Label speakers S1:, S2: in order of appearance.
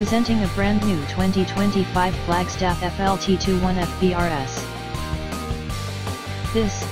S1: Presenting a brand new 2025 Flagstaff FLT21 FBRS. This